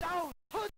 down. Put,